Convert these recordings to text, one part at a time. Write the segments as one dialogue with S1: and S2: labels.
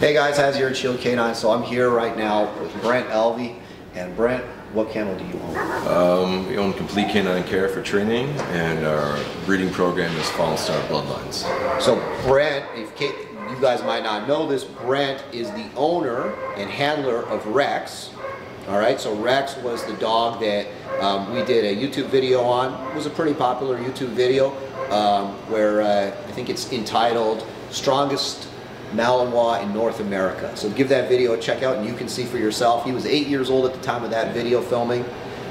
S1: Hey guys, how's your Shield K9? So I'm here right now with Brent Elvey. And Brent, what kennel do you own?
S2: Um, we own Complete Canine Care for training, and our breeding program is Fallen Star Bloodlines.
S1: So Brent, if you guys might not know this, Brent is the owner and handler of Rex. All right, so Rex was the dog that um, we did a YouTube video on. It was a pretty popular YouTube video um, where uh, I think it's entitled Strongest Malinois in North America. So give that video a check out and you can see for yourself. He was eight years old at the time of that video filming.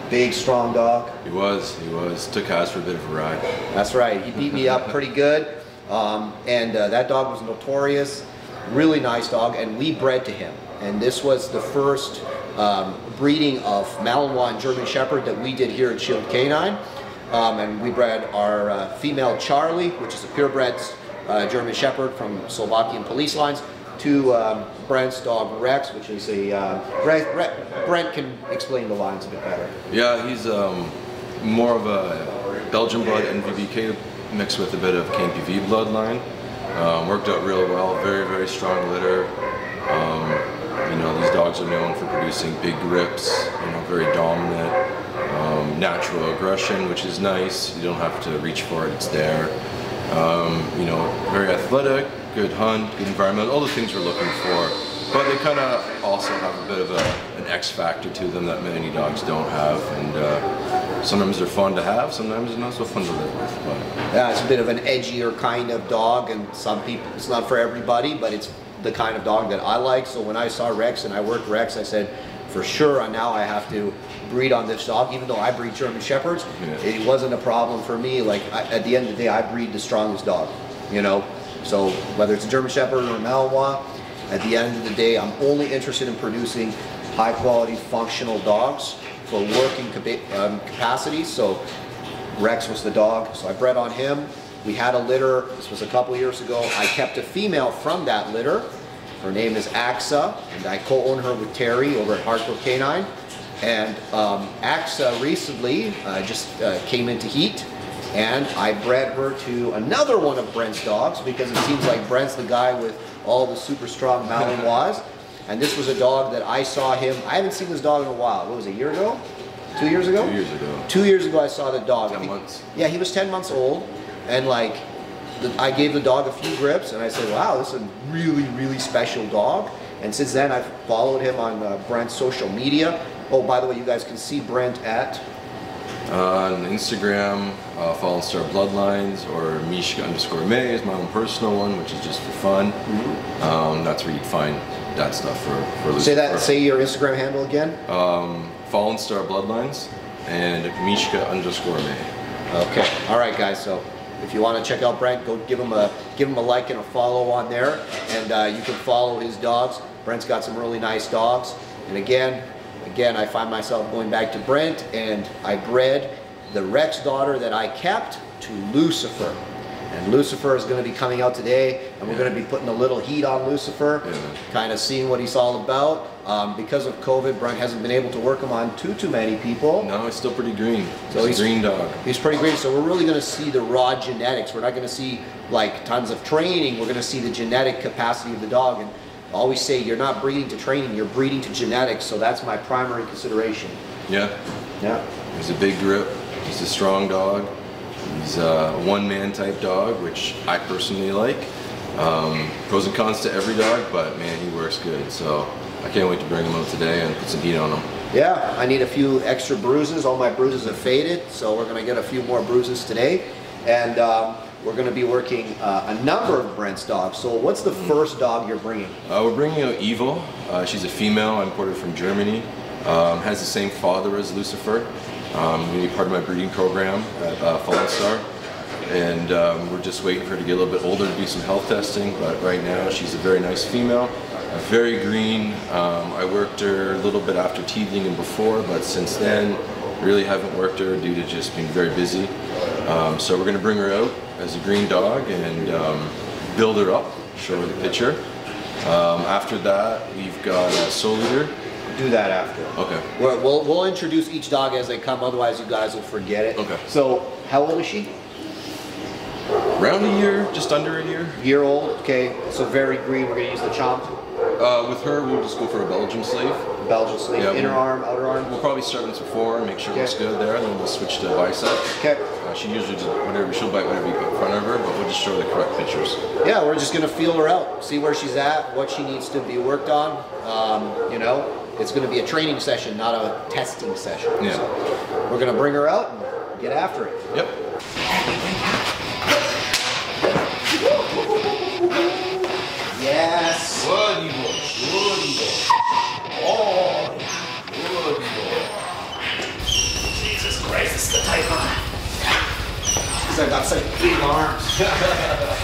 S1: Big, strong dog.
S2: He was, he was. Took us for a bit of a ride.
S1: That's right. He beat me up pretty good. Um, and uh, that dog was notorious. Really nice dog. And we bred to him. And this was the first um, breeding of Malinois and German Shepherd that we did here at Shield Canine. Um, and we bred our uh, female Charlie, which is a purebred uh, German Shepherd from Slovakian police lines, to um, Brent's dog Rex, which is a uh, Brent, Brent can explain the lines a bit better.
S2: Yeah, he's um, more of a Belgian blood NVBK mixed with a bit of KNPV bloodline. Um, worked out real well. Very very strong litter. Um, you know these dogs are known for producing big grips. You know very dominant. Um, natural aggression, which is nice. You don't have to reach for it; it's there. Um, you know, very athletic, good hunt, good environment, all the things we're looking for. But they kind of also have a bit of a, an X factor to them that many dogs don't have. And uh, sometimes they're fun to have, sometimes they're not so fun to live with. But
S1: Yeah, it's a bit of an edgier kind of dog, and some people, it's not for everybody, but it's the kind of dog that I like. So when I saw Rex and I worked Rex, I said, for sure, now I have to breed on this dog, even though I breed German Shepherds,
S2: Yeah.
S1: it wasn't a problem for me. Like I, at the end of the day, I breed the strongest dog, you know. So whether it's a German Shepherd or a Malinois, at the end of the day, I'm only interested in producing high quality functional dogs for working um, capacities. So Rex was the dog, so I bred on him. We had a litter, this was a couple years ago. I kept a female from that litter. Her name is Axa, and I co-own her with Terry over at Hardcore Canine. And um, Axa recently uh, just uh, came into heat, and I bred her to another one of Brent's dogs because it seems like Brent's the guy with all the super strong Malinois. And this was a dog that I saw him, I haven't seen this dog in a while. What was it, a year ago? Two years ago?
S2: two years ago,
S1: Two years ago, I saw the dog.
S2: 10
S1: He-
S2: months.
S1: Yeah, he was 10 months old, and like, I gave the dog a few grips, and I said, wow, this is a really, really special dog. And since then, I've followed him on uh, Brent's social media. Oh, by the way, you guys can see Brent at,
S2: Uh, on Instagram, uh, Fallen Star Bloodlines or Mishka underscore May is my own personal one, which is just for fun. Um, that's where you'd find that stuff for for
S1: say that, say your Instagram handle again.
S2: um, Fallen Star Bloodlines and Mishka underscore May.
S1: Okay. All right, guys. So if you want to check out Brent, go give him a give him a like and a follow on there, and uh, you can follow his dogs. Brent's got some really nice dogs, and again, again, I find myself going back to Brent, and I bred the Rex daughter that I kept to Lucifer. And Lucifer is going to be coming out today, and we're going to be putting a little heat on Lucifer,
S2: Yeah.
S1: kind of seeing what he's all about. Um, because of COVID, Brent hasn't been able to work him on too too many people.
S2: No, he's still pretty green.
S1: So he's-
S2: green dog.
S1: He's pretty great. So we're really going to see the raw genetics. We're not going to see like tons of training. We're going to see the genetic capacity of the dog. And I always say you're not breeding to training, you're breeding to genetics. So that's my primary consideration.
S2: Yeah,
S1: Yeah.
S2: he's a big grip. He's a strong dog. He's a one-man type dog, which I personally like. Um, pros and cons to every dog, but man, he works good. So I can't wait to bring them out today and put some heat on them.
S1: Yeah, I need a few extra bruises. All my bruises have faded, so we're going to get a few more bruises today. And um, we're going to be working uh, a number of Brent's dogs. So what's the first dog you're bringing?
S2: Uh, we're bringing out Evil. Uh, she's a female, imported from Germany. Um, has the same father as Lucifer. Um, going to be part of my breeding program at uh, Fallen Star. And um, we're just waiting for her to get a little bit older to do some health testing. But right now, she's a very nice female, very green. Um, I worked her a little bit after teething and before, but since then, really haven't worked her due to just being very busy. Um, so we're going to bring her out as a green dog and um, build her up, show her the picture. Um, after that, we've got a soul eater.
S1: Do that after.
S2: Okay.
S1: We're, we'll, we'll introduce each dog as they come, otherwise you guys will forget it.
S2: Okay.
S1: So, how old is she?
S2: Around a year, just under a year.
S1: Year old, okay. So very green, we're gonna use the chomp.
S2: Uh, with her, we'll just go for a Belgian sleeve.
S1: Belgian sleeve,
S2: Yeah,
S1: inner
S2: we'll-
S1: arm, outer arm.
S2: We'll probably start with four, make sure it looks good there, and then we'll switch to bicep.
S1: Okay.
S2: Uh, she usually just whatever she'll bite whatever you put in front of her, but we'll just show her the correct pictures.
S1: Yeah, we're just gonna feel her out, see where she's at, what she needs to be worked on. Um, you know, it's gonna be a training session, not a testing session.
S2: Yeah.
S1: So we're gonna bring her out and get after it.
S2: Yep.
S3: It's the Typhon.
S1: Because I've got such big arms.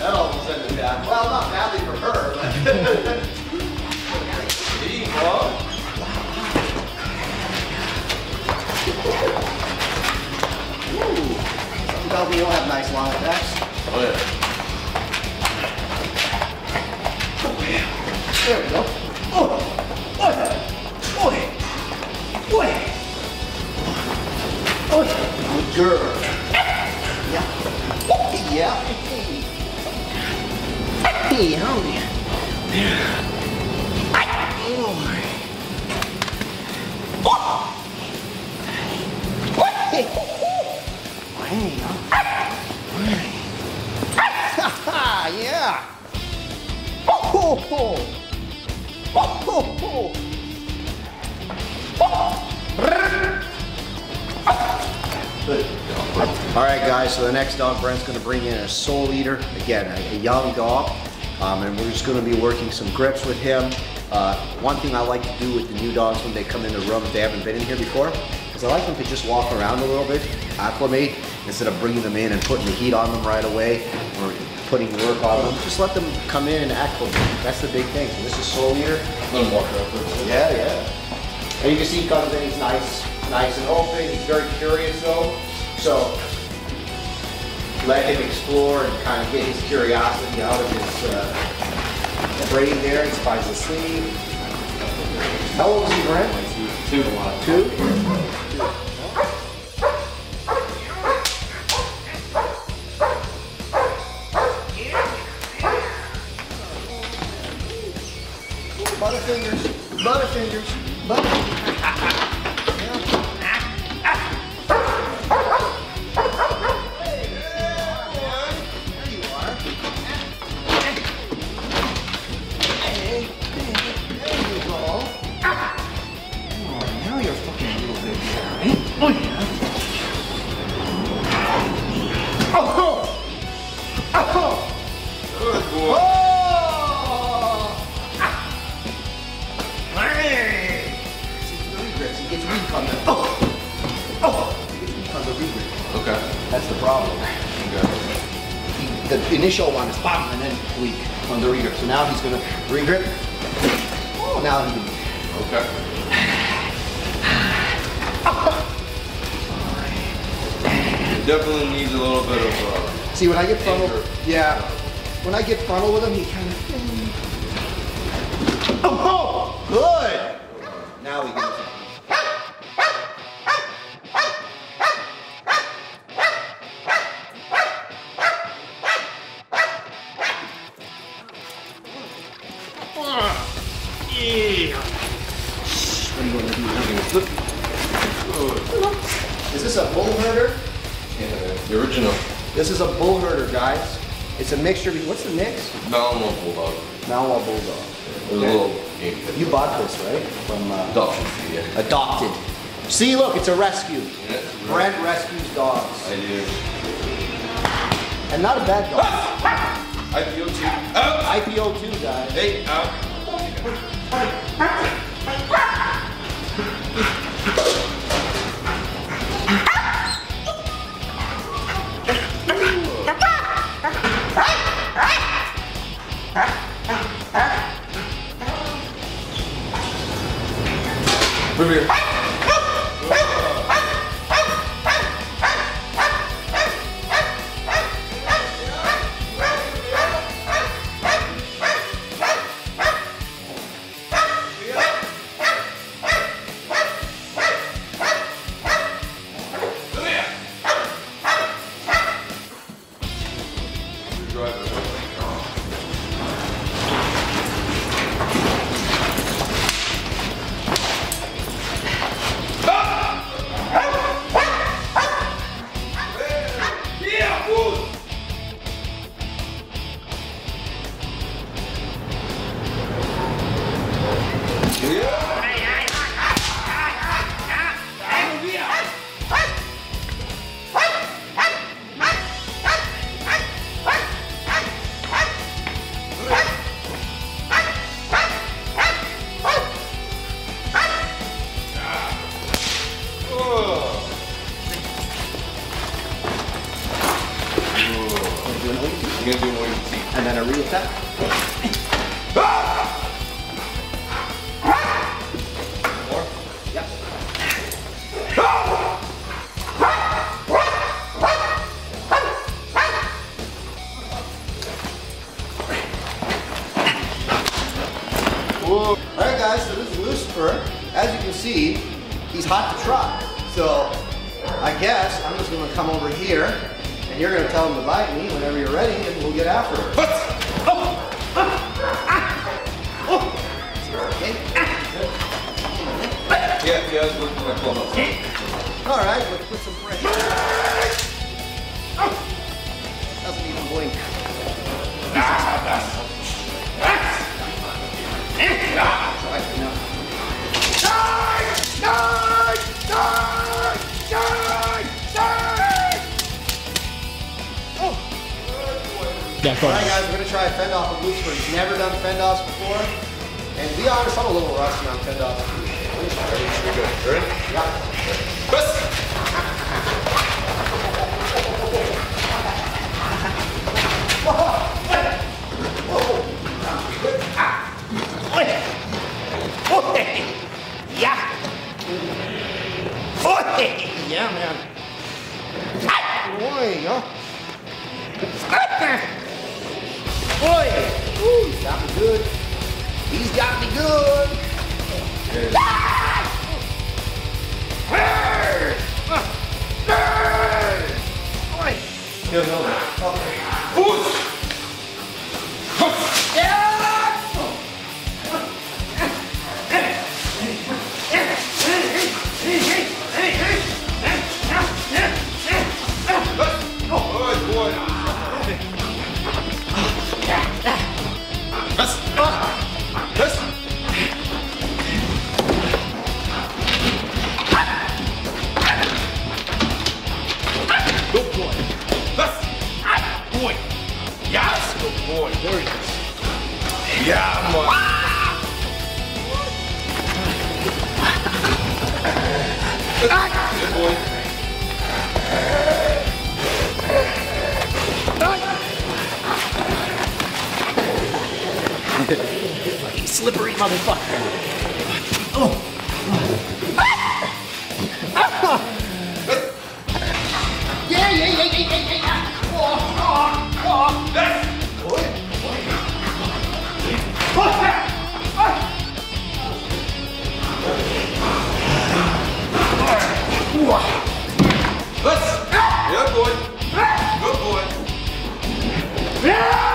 S1: That almost ended bad. Well, not badly for her, but. tells me you don't have nice long attacks.
S2: Oh yeah.
S1: There we go. Oh, oh, oh, oh, oh. Good girl. Yeah. Yeah. Hey, howdy. Hey. The next dog Brent's going to bring in a soul eater. Again, a, a young dog, um, and we're just going to be working some grips with him. Uh, one thing I like to do with the new dogs when they come in the room, if they haven't been in here before, is I like them to just walk around a little bit, acclimate, instead of bringing them in and putting the heat on them right away or putting work on them. Just let them come in and acclimate. That's the big thing. So this is soul eater.
S2: Let him walk around.
S1: Yeah, yeah. And you can see he comes in, he's nice, nice and open. He's very curious though. So let him explore and kind of get his curiosity out of his uh, brain there. He finds the sleeve. How old is he, Brent?
S2: Two.
S1: Two? Butterfingers, Butterfingers, Butterfingers. The regrips.
S2: Okay.
S1: That's the problem.
S2: Okay.
S1: He, the initial one is bam, and then weak on the regrip. So now he's gonna regrip. Oh, now he can...
S2: Okay. It definitely needs a little bit of. Uh,
S1: See, when I get
S2: Anger.
S1: yeah, when I get frontal with him, he kind of. Oh, good. Now we can. It's a mixture. Of, what's the mix?
S2: Malinois bulldog.
S1: Malinois bulldog.
S2: It was a little.
S1: You bought this, right? From uh,
S2: Adoption. Yeah.
S1: adopted. See, look, it's a rescue.
S2: Yeah.
S1: Brent rescues dogs,
S2: I do.
S1: and not a bad dog.
S2: IPO two. Out.
S1: IPO two, guys.
S2: Hey, out. Come
S1: All right, guys. So this is Lucifer. As you can see, he's hot to trot. So I guess I'm just gonna come over here, and you're gonna tell him to bite me whenever you're ready, and we'll get after her. Oh. Okay. Ah. Ah. Ah.
S2: Yeah, yeah, I was working my club up.
S1: All right, All right, guys, we're gonna try a fend off with Lucifer. He's never done fend offs before, and to be honest, I'm a little rusty on fend offs.
S2: Ready?
S1: Yeah.
S2: Bust!
S1: Yeah,
S2: no. Good Good boy. Good boy. Yeah!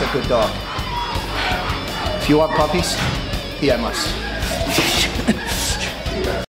S1: A good dog. If you want puppies, PM us.